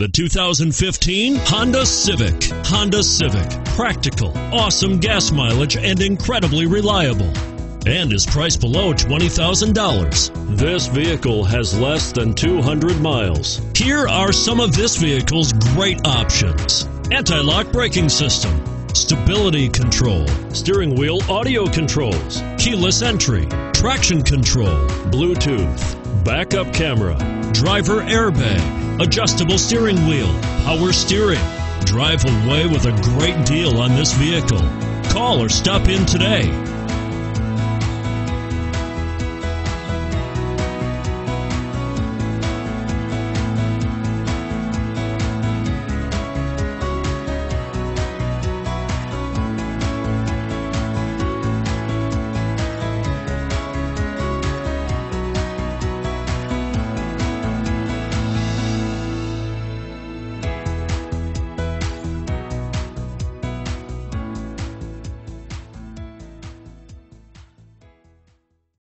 The 2015 Honda Civic. Honda Civic. Practical, awesome gas mileage, and incredibly reliable. And is priced below $20,000. This vehicle has less than 200 miles. Here are some of this vehicle's great options anti lock braking system, stability control, steering wheel audio controls, keyless entry, traction control, Bluetooth, backup camera, driver airbag, adjustable steering wheel, power steering. Drive away with a great deal on this vehicle. Call or stop in today.